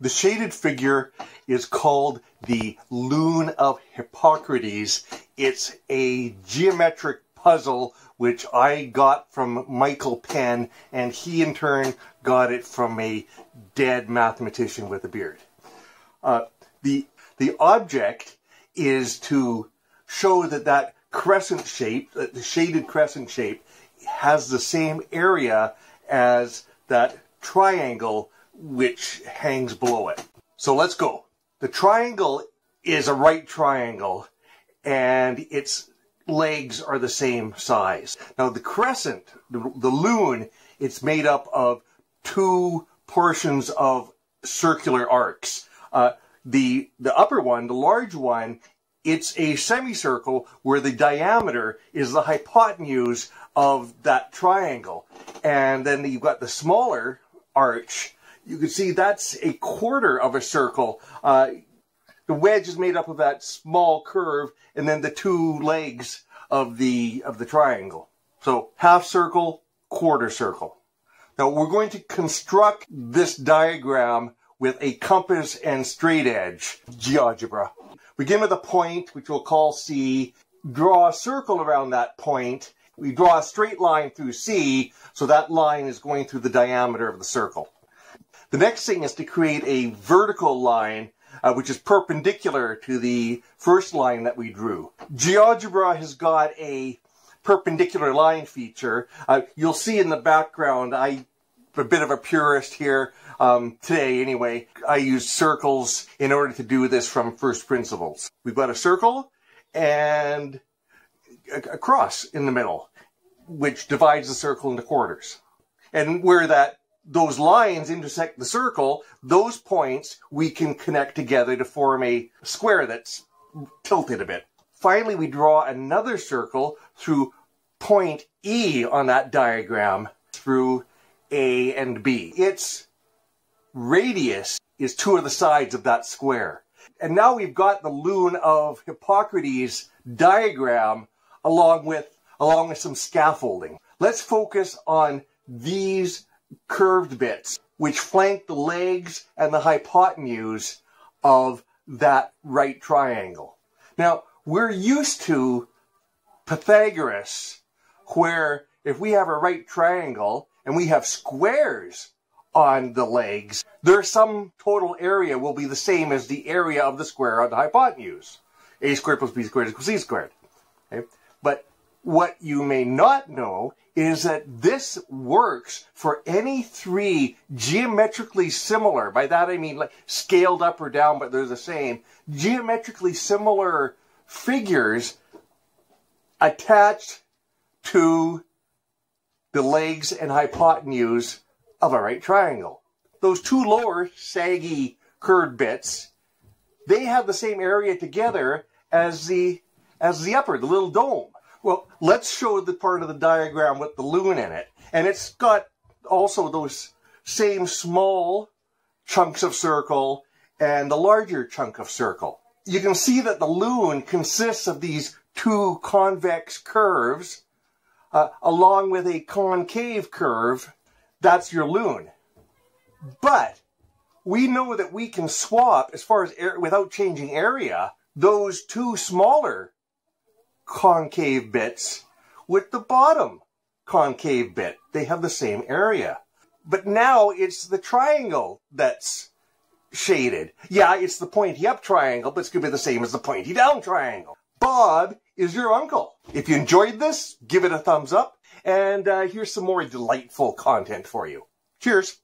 The shaded figure is called the Lune of Hippocrates. It's a geometric puzzle which I got from Michael Penn, and he in turn got it from a dead mathematician with a beard. Uh, the the object is to show that that crescent shape, that the shaded crescent shape, has the same area as that triangle which hangs below it. So let's go. The triangle is a right triangle and its legs are the same size. Now the crescent, the, the lune, it's made up of two portions of circular arcs. Uh, the the upper one, the large one, it's a semicircle where the diameter is the hypotenuse of that triangle. And then you've got the smaller arch. You can see that's a quarter of a circle. Uh, the wedge is made up of that small curve and then the two legs of the of the triangle. So half circle, quarter circle. Now we're going to construct this diagram with a compass and straight edge GeoGebra. Begin with a point, which we'll call C, draw a circle around that point. We draw a straight line through C, so that line is going through the diameter of the circle. The next thing is to create a vertical line uh, which is perpendicular to the first line that we drew. GeoGebra has got a perpendicular line feature. Uh, you'll see in the background, I a bit of a purist here um, today anyway. I use circles in order to do this from first principles. We've got a circle and a cross in the middle, which divides the circle into quarters. And where that those lines intersect the circle, those points we can connect together to form a square that's tilted a bit. Finally, we draw another circle through point E on that diagram through A and B. Its radius is two of the sides of that square. And now we've got the lune of Hippocrates diagram along with, along with some scaffolding. Let's focus on these curved bits, which flank the legs and the hypotenuse of that right triangle. Now, we're used to Pythagoras, where if we have a right triangle and we have squares on the legs, their sum total area will be the same as the area of the square on the hypotenuse. a squared plus b squared equals c squared. Okay? But what you may not know is that this works for any three geometrically similar, by that I mean like scaled up or down, but they're the same, geometrically similar figures attached to the legs and hypotenuse of a right triangle. Those two lower saggy curved bits, they have the same area together as the as the upper, the little dome. Well, let's show the part of the diagram with the lune in it. And it's got also those same small chunks of circle and the larger chunk of circle. You can see that the lune consists of these two convex curves uh, along with a concave curve. That's your lune. But we know that we can swap, as far as air, without changing area, those two smaller concave bits with the bottom concave bit. They have the same area. But now it's the triangle that's shaded. Yeah, it's the pointy up triangle, but it's going to be the same as the pointy down triangle. Bob is your uncle. If you enjoyed this, give it a thumbs up, and uh, here's some more delightful content for you. Cheers.